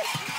Woo!